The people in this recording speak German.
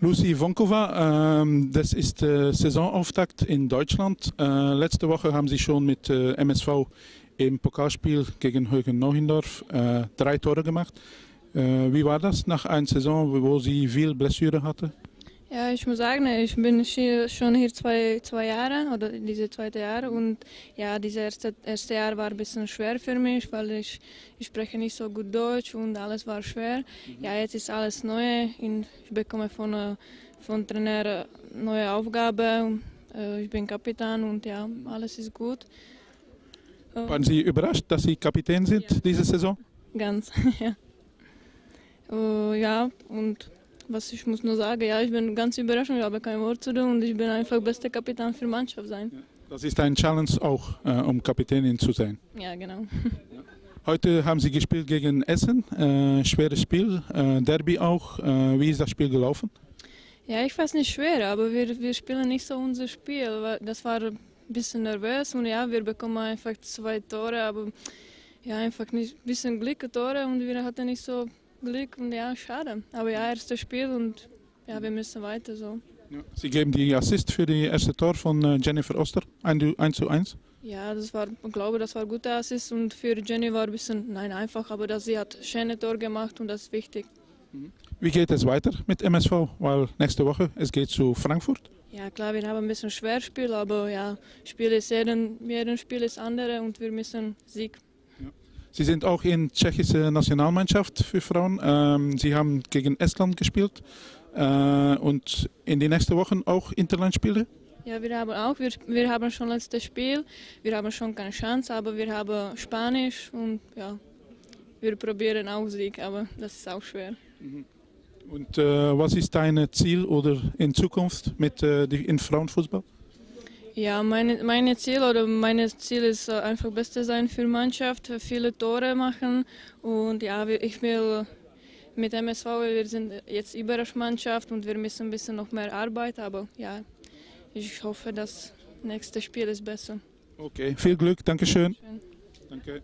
Lucy Vonkova, ähm, das ist äh, Saisonauftakt in Deutschland. Äh, letzte Woche haben Sie schon mit äh, MSV im Pokalspiel gegen Högen Neuendorf drei Tore gemacht. Wie war das nach einer Saison, wo Sie viel Blessure hatte? Ja, ich muss sagen, ich bin hier schon hier zwei, zwei Jahre oder diese zweite Jahr und ja, dieses erste, erste Jahr war ein bisschen schwer für mich, weil ich, ich spreche nicht so gut Deutsch und alles war schwer. Mhm. Ja, jetzt ist alles neu und ich bekomme von, äh, von Trainer neue Aufgaben. Äh, ich bin Kapitän und ja, alles ist gut. Äh, Waren Sie überrascht, dass Sie Kapitän sind ja. diese Saison? Ganz, ja. Ja, und was ich muss nur sagen, ja, ich bin ganz überrascht, ich habe kein Wort zu tun und ich bin einfach bester Kapitän für die Mannschaft sein. Das ist ein Challenge auch, äh, um Kapitänin zu sein. Ja, genau. Heute haben Sie gespielt gegen Essen, äh, schweres Spiel, äh, Derby auch. Äh, wie ist das Spiel gelaufen? Ja, ich weiß nicht schwer, aber wir, wir spielen nicht so unser Spiel. Das war ein bisschen nervös und ja, wir bekommen einfach zwei Tore, aber ja, einfach nicht ein bisschen Glück Tore und wir hatten nicht so Glück und ja, schade. Aber ja, erstes Spiel und ja, wir müssen weiter so. Sie geben die Assist für die erste Tor von äh, Jennifer Oster, 1 zu 1. Ja, das war, ich glaube, das war ein guter Assist und für Jenny war ein bisschen, nein, einfach, aber dass sie hat schöne Tor gemacht und das ist wichtig. Mhm. Wie geht es weiter mit MSV? Weil nächste Woche es geht zu Frankfurt. Ja klar, wir haben ein bisschen Schwerspiel, aber ja, Spiel ist jeden, jeden Spiel ist andere und wir müssen Sieg Sie sind auch in tschechische Nationalmannschaft für Frauen. Ähm, Sie haben gegen Estland gespielt äh, und in den nächsten Wochen auch Interlandspiele. Ja, wir haben auch, wir, wir haben schon letztes Spiel, wir haben schon keine Chance, aber wir haben Spanisch und ja, wir probieren auch Sieg, aber das ist auch schwer. Mhm. Und äh, was ist dein Ziel oder in Zukunft mit äh, in Frauenfußball? Ja, meine, meine Ziel oder meine Ziel ist äh, einfach Beste sein für die Mannschaft, viele Tore machen und ja, ich will mit MSV, wir sind jetzt Überraschmannschaft und wir müssen ein bisschen noch mehr arbeiten, aber ja, ich hoffe, das nächste Spiel ist besser. Okay, viel Glück, Dankeschön. Danke.